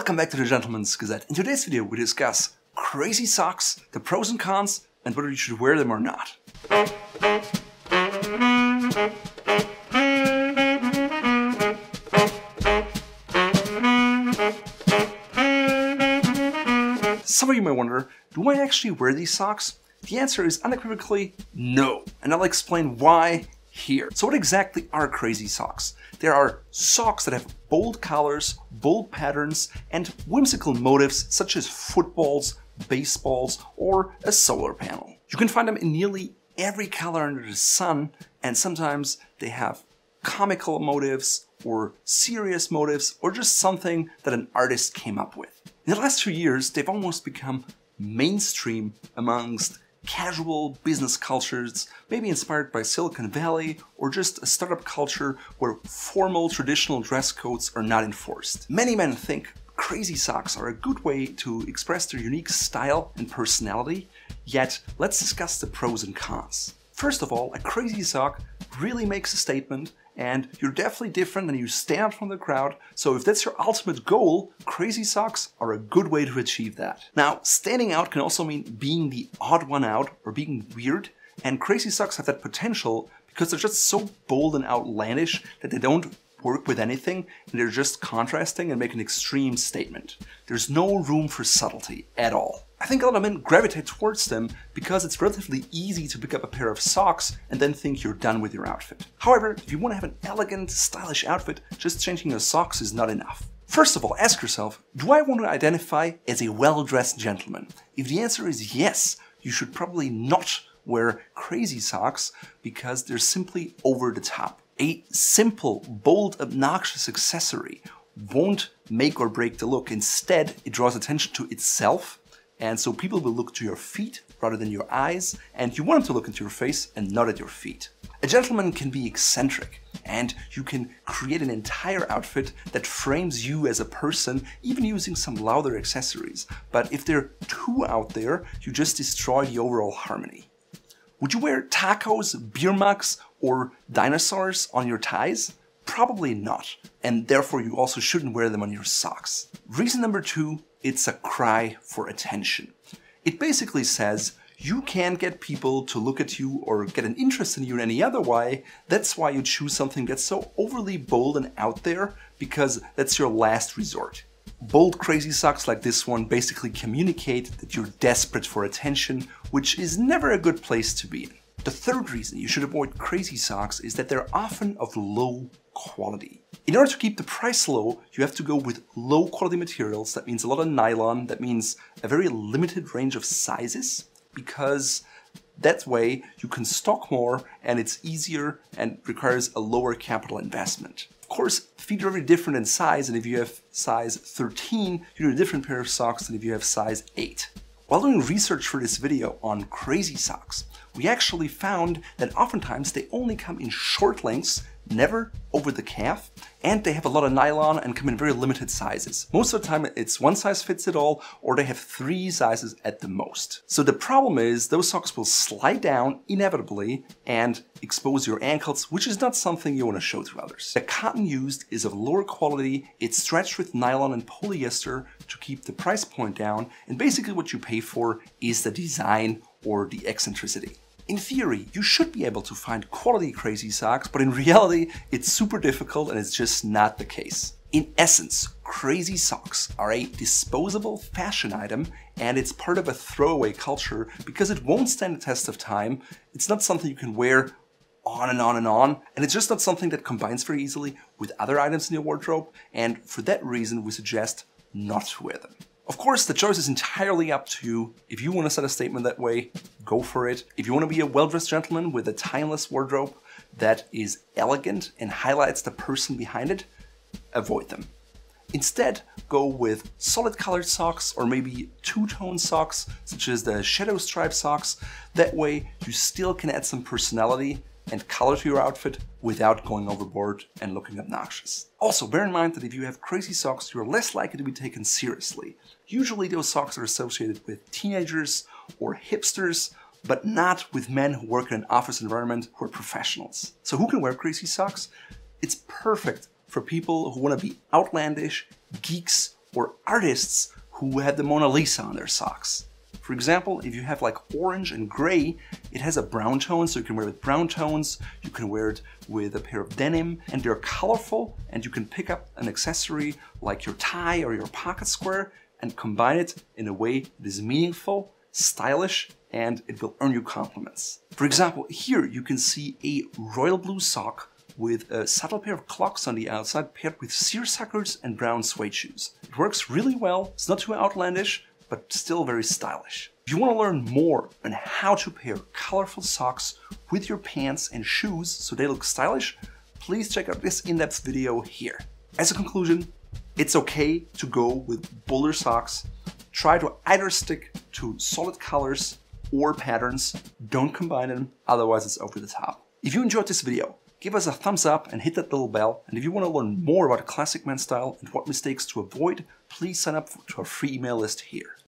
Welcome back to the Gentleman's Gazette. In today's video we discuss crazy socks, the pros and cons, and whether you should wear them or not. Some of you may wonder, do I actually wear these socks? The answer is unequivocally no, and I'll explain why here. So what exactly are crazy socks? There are socks that have bold colors, bold patterns, and whimsical motifs such as footballs, baseballs, or a solar panel. You can find them in nearly every color under the sun, and sometimes they have comical motives or serious motives or just something that an artist came up with. In the last few years, they've almost become mainstream amongst casual business cultures, maybe inspired by Silicon Valley or just a startup culture where formal traditional dress codes are not enforced. Many men think crazy socks are a good way to express their unique style and personality, yet let's discuss the pros and cons. First of all, a crazy sock really makes a statement and you're definitely different and you stand from the crowd. So if that's your ultimate goal, crazy socks are a good way to achieve that. Now, standing out can also mean being the odd one out or being weird, and crazy socks have that potential because they're just so bold and outlandish that they don't work with anything and they're just contrasting and make an extreme statement. There's no room for subtlety at all. I think a lot of men gravitate towards them because it's relatively easy to pick up a pair of socks and then think you're done with your outfit. However, if you want to have an elegant, stylish outfit, just changing your socks is not enough. First of all, ask yourself, do I want to identify as a well-dressed gentleman? If the answer is yes, you should probably not wear crazy socks because they're simply over the top. A simple, bold, obnoxious accessory won't make or break the look. Instead, it draws attention to itself and so people will look to your feet rather than your eyes, and you want them to look into your face and not at your feet. A gentleman can be eccentric, and you can create an entire outfit that frames you as a person, even using some louder accessories. But if they're too out there, you just destroy the overall harmony. Would you wear tacos, beer mugs, or dinosaurs on your ties? Probably not, and therefore you also shouldn't wear them on your socks. Reason number two it's a cry for attention. It basically says you can't get people to look at you or get an interest in you in any other way. That's why you choose something that's so overly bold and out there because that's your last resort. Bold crazy socks like this one basically communicate that you're desperate for attention, which is never a good place to be in. The third reason you should avoid crazy socks is that they're often of low quality. In order to keep the price low, you have to go with low quality materials. That means a lot of nylon. That means a very limited range of sizes because that way you can stock more and it's easier and requires a lower capital investment. Of course, feet are very different in size and if you have size 13, you need a different pair of socks than if you have size 8. While doing research for this video on crazy socks, we actually found that oftentimes they only come in short lengths never over the calf, and they have a lot of nylon and come in very limited sizes. Most of the time it's one size fits it all, or they have three sizes at the most. So the problem is those socks will slide down inevitably and expose your ankles, which is not something you want to show to others. The cotton used is of lower quality, it's stretched with nylon and polyester to keep the price point down, and basically what you pay for is the design or the eccentricity. In theory, you should be able to find quality crazy socks, but in reality, it's super difficult and it's just not the case. In essence, crazy socks are a disposable fashion item and it's part of a throwaway culture because it won't stand the test of time. It's not something you can wear on and on and on, and it's just not something that combines very easily with other items in your wardrobe, and for that reason we suggest not to wear them. Of course, the choice is entirely up to you. If you want to set a statement that way, go for it. If you want to be a well-dressed gentleman with a timeless wardrobe that is elegant and highlights the person behind it, avoid them. Instead, go with solid colored socks or maybe two-tone socks, such as the shadow stripe socks. That way, you still can add some personality and color to your outfit without going overboard and looking obnoxious. Also, bear in mind that if you have crazy socks, you're less likely to be taken seriously. Usually those socks are associated with teenagers or hipsters, but not with men who work in an office environment who are professionals. So who can wear crazy socks? It's perfect for people who want to be outlandish, geeks, or artists who have the Mona Lisa on their socks. For example, if you have like orange and gray, it has a brown tone, so you can wear it with brown tones, you can wear it with a pair of denim, and they're colorful, and you can pick up an accessory like your tie or your pocket square and combine it in a way that is meaningful, stylish, and it will earn you compliments. For example, here you can see a royal blue sock with a subtle pair of clocks on the outside paired with seersuckers and brown suede shoes. It works really well, it's not too outlandish, but still very stylish. If you want to learn more on how to pair colorful socks with your pants and shoes so they look stylish, please check out this in-depth video here. As a conclusion, it's okay to go with bolder socks. Try to either stick to solid colors or patterns. Don't combine them, otherwise it's over the top. If you enjoyed this video, give us a thumbs up and hit that little bell. And if you want to learn more about classic men's style and what mistakes to avoid, please sign up to our free email list here.